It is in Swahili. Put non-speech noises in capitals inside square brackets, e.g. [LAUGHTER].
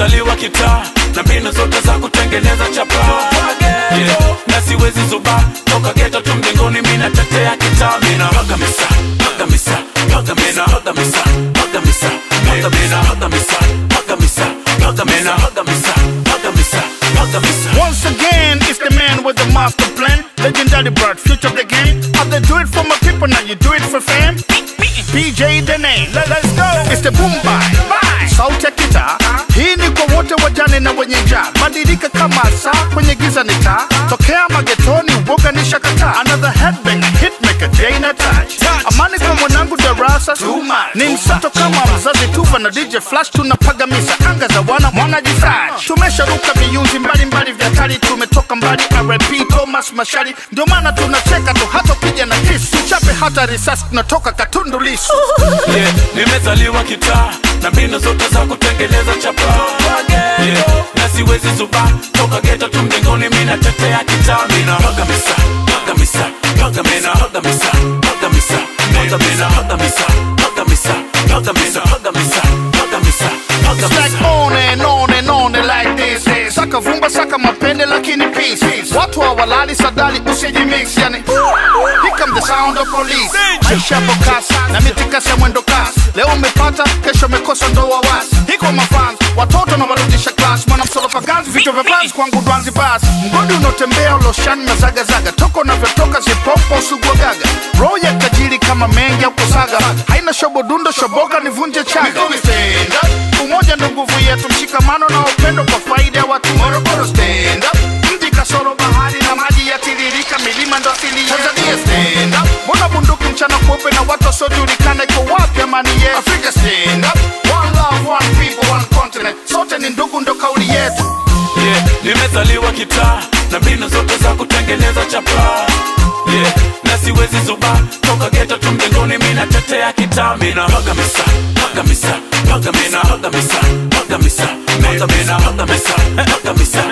kuzaliwa kita na mbino zote za kutengeneza chapa na siwezi zuba toka geta tu mlingoni minatetea kita mina paka misa paka misa paka misa paka misa paka misa paka misa paka misa paka misa paka misa paka misa paka misa paka misa once again it's the man with the master plan legendary bird future the game I they do it for my people now you do it for fam BJ the name let's go it's the boom bye, bye. sauti ya kitaa hii wote wajane na wenye njaa. Badilika kama saa kwenye giza ni taa. Tokea magetoni, uboga ni shakata. Another headbanger, hitmaker, Jay na touch. Amani kwa mwanangu darasa. Ni msato kama mzazi tuva na DJ Flash tunapaga misa. Anga za wana mwana jisaj. Tumesharuka viyunzi mbalimbali vya kali. Tumetoka mbali RP Thomas Mashari. Ndio maana tunacheka tu hata ukija na kisu. Tuchape hata risasi tunatoka katundu lisu. [LAUGHS] yeah. nimezaliwa kitaa na mbinu zote za kutengeneza chapa na siwezi zuba toka geto tu mbinguni mina tetea kitamina pagamisa pagamisa pagamina pagamisa pagamisa pagamina pagamisa pagamisa pagamina pagamisa pagamisa It's like on and on and on and like this Saka vumba saka mapende lakini peace Watu hawalali sadali usiji mix yani Here come the sound of police Aisha hapo na mitikasi ya mwendo kasi Leo umepata kesho umekosa ndo wawasi Hiko mafans watoto na marudisha class Mwana msolofa ganzi vichwa vya vazi kwangu dwanzi basi. Mgodi unaotembea uloshani na zagazaga Toko unavyotoka zipopo usugua gaga. Roho ya tajiri kama mengi au kusaga. Haina shobo dundo shoboka nivunje chaga. Umoja ndo nguvu yetu, mshikamano na upendo kwa faida ya watu. Morogoro stand up, mji kasoro bahari na maji yatiririka, milima ndo asili. Tanzania stand up, mbona bunduki mchana kweupe na watu wasiojulikana, iko wapi amani yetu? Afrika stand kitaa na mbinu zote za kutengeneza chapa yeah. na siwezi zuba toka geto tu mjengoni mina misa kitaa mina paga misa paga misa paga misa paga misa